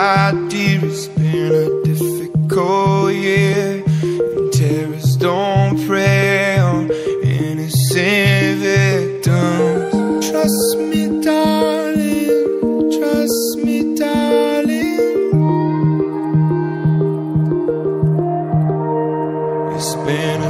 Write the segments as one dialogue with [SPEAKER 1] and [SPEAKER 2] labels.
[SPEAKER 1] my dear, it's been a difficult year. And terrorists don't prey on innocent victims. Trust me, darling, trust me, darling. It's been a...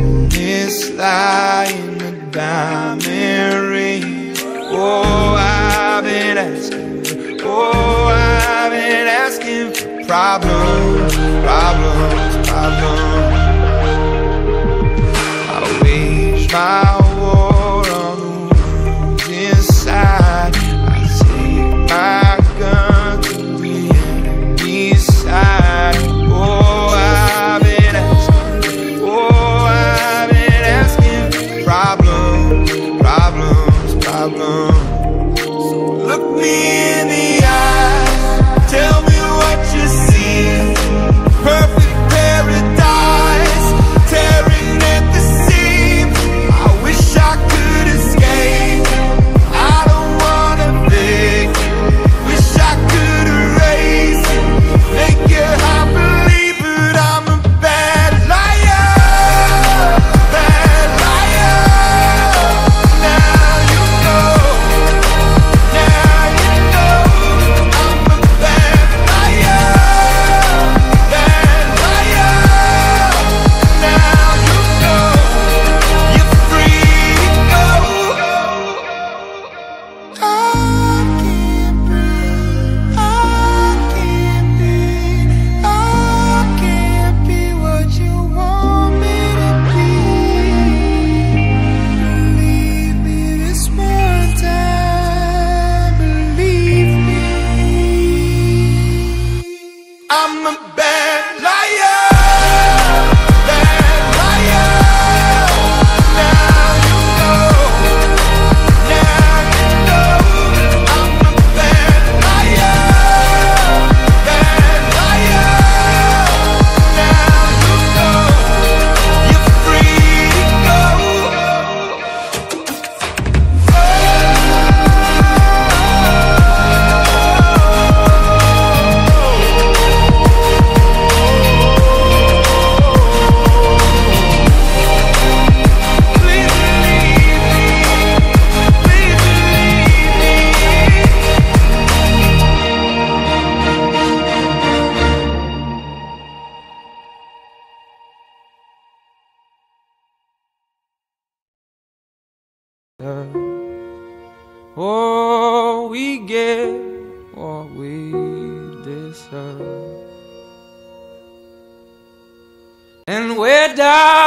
[SPEAKER 1] It's lying the diamond ring. Oh, I've been asking. Oh, I've been asking for problems, problems, problems. I wish my I'm gone. Oh, we get what we deserve. And we're down.